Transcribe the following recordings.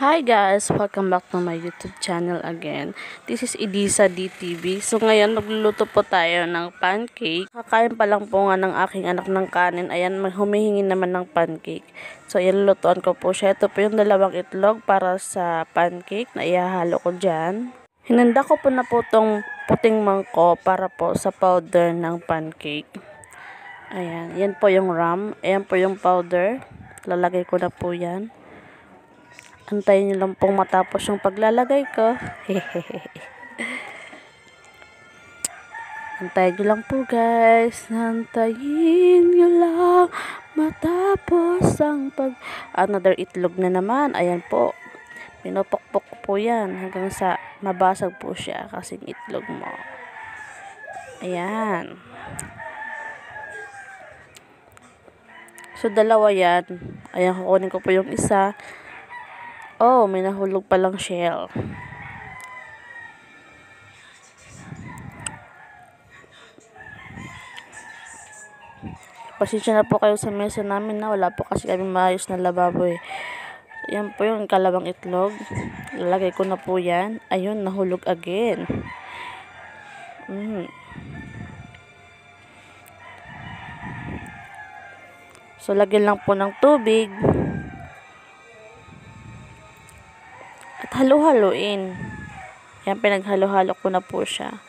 Hi guys! Welcome back to my YouTube channel again. This is Edisa DTV. So ngayon magluluto po tayo ng pancake. Kakain pa lang po nga ng aking anak ng kanin. Ayan, humihingi naman ng pancake. So ayan, lulutuan ko po siya. Ito po yung dalawang itlog para sa pancake na ihahalo ko dyan. Hinanda ko po na po tong puting mangko para po sa powder ng pancake. Ayan, yan po yung ram. Ayan po yung powder. Lalagay ko na po yan. Antayin nyo lang pong matapos yung paglalagay ko. Antayin nyo lang po guys. Antayin nyo lang matapos ang pag... Another itlog na naman. Ayan po. Pinupokpok po yan hanggang sa mabasag po siya kasing itlog mo. Ayan. So, dalawa yan. Ayan, kukunin ko po yung isa. Oh, may nahulog palang shell. Pasensya na po kayo sa mesa namin na wala po kasi kami maayos na lababo eh. Yan po yung kalabang itlog. Lalagay ko na po yan. Ayun, nahulog again. Mm. So, lagyan lang po ng tubig. Halo-haloin. Yan, pinaghalo-halo ko na po siya.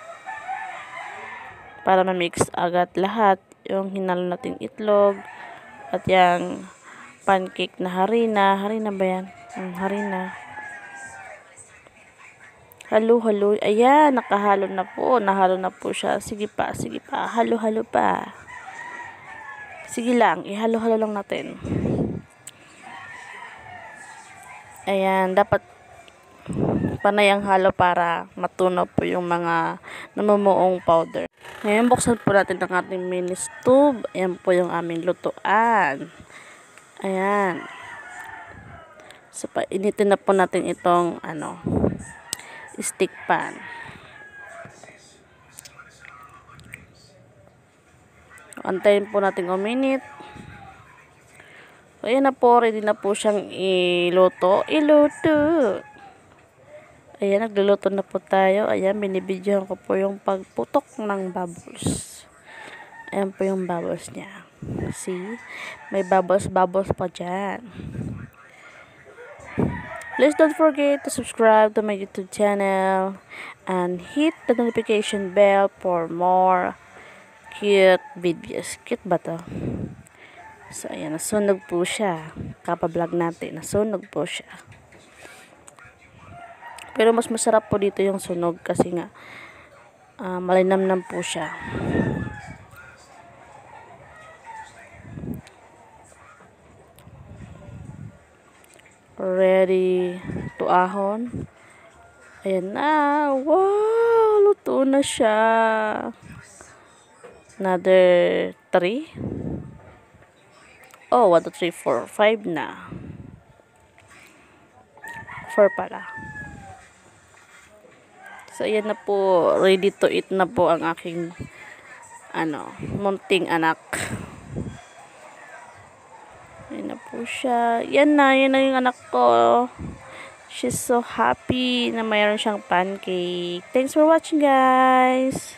Para ma-mix agad lahat. Yung hinalo nating itlog. At yung pancake na harina. Harina ba yan? Um, harina. Halo-halo. Ayan, nakahalo na po. Nahalo na po siya. Sige pa, sige pa. Halo-halo pa. Sige lang, ihalo-halo lang natin. Ayan, dapat panay ang halo para matunaw po yung mga namumuong powder. Ngayon, buksan po natin ang ating mini stove. Ayan po yung aming lutuan. Ayan. So, painitin na po natin itong, ano, stick pan. Antayin po natin uminit. So, ayan na po. Ready na po siyang iluto. Iluto! Ayan, nagluluto na po tayo. Ayan, binibidyohan ko po yung pagputok ng bubbles. Ayan po yung bubbles niya. See? May bubbles-bubbles pa dyan. Please don't forget to subscribe to my YouTube channel and hit the notification bell for more cute videos. Cute ba to? So, ayan, nasunog po siya. Kapablog natin, nasunog po siya. Pero mas masarap po dito yung sunog kasi nga uh, malinamnam po siya. Ready to ahon. Ayan na. Wow! Luto na siya. Another 3. Oh, 1, 2, 3, 4, 5 na. 4 pala. So, ayan na po. Ready to eat na po ang aking ano, munting anak. Ayan na po siya. Yan na, yan na yung anak ko. She's so happy na mayroon siyang pancake. Thanks for watching, guys.